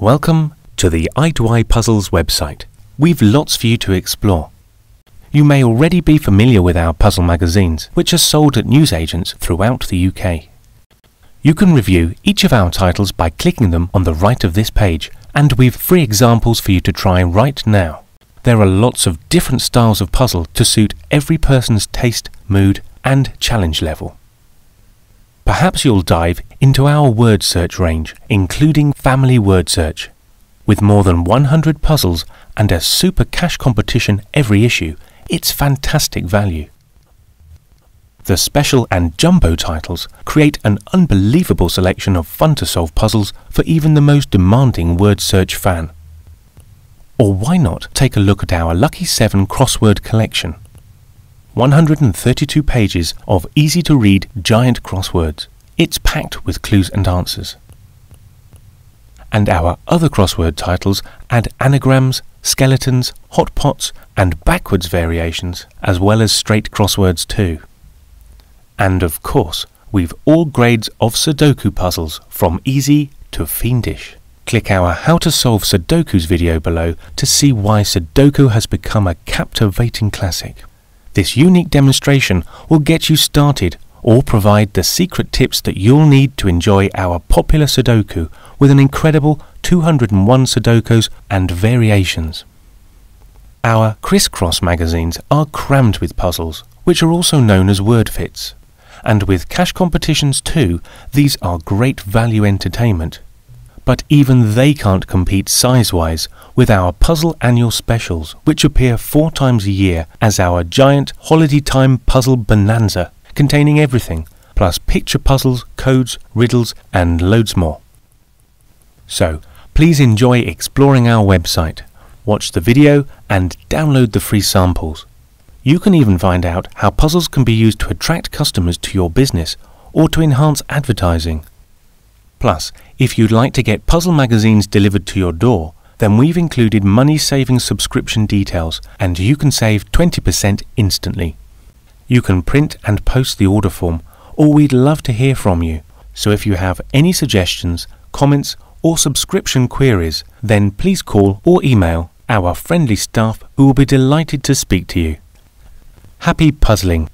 Welcome to the i2i Puzzles website. We've lots for you to explore. You may already be familiar with our puzzle magazines, which are sold at newsagents throughout the UK. You can review each of our titles by clicking them on the right of this page, and we've free examples for you to try right now. There are lots of different styles of puzzle to suit every person's taste, mood, and challenge level. Perhaps you'll dive into our word search range, including family word search. With more than 100 puzzles and a super cash competition every issue, it's fantastic value. The special and jumbo titles create an unbelievable selection of fun to solve puzzles for even the most demanding word search fan. Or why not take a look at our Lucky 7 crossword collection? 132 pages of easy to read giant crosswords. It's packed with clues and answers. And our other crossword titles add anagrams, skeletons, hot pots, and backwards variations, as well as straight crosswords too. And of course, we've all grades of Sudoku puzzles from easy to fiendish. Click our How to Solve Sudokus video below to see why Sudoku has become a captivating classic. This unique demonstration will get you started or provide the secret tips that you'll need to enjoy our popular Sudoku with an incredible 201 Sudokus and variations. Our crisscross magazines are crammed with puzzles, which are also known as word fits. And with cash competitions too, these are great value entertainment. But even they can't compete size-wise with our Puzzle Annual Specials, which appear four times a year as our giant holiday time puzzle bonanza, containing everything, plus picture puzzles, codes, riddles, and loads more. So, please enjoy exploring our website, watch the video, and download the free samples. You can even find out how puzzles can be used to attract customers to your business or to enhance advertising. Plus, if you'd like to get puzzle magazines delivered to your door, then we've included money saving subscription details and you can save 20% instantly. You can print and post the order form, or we'd love to hear from you. So if you have any suggestions, comments, or subscription queries, then please call or email our friendly staff who will be delighted to speak to you. Happy puzzling!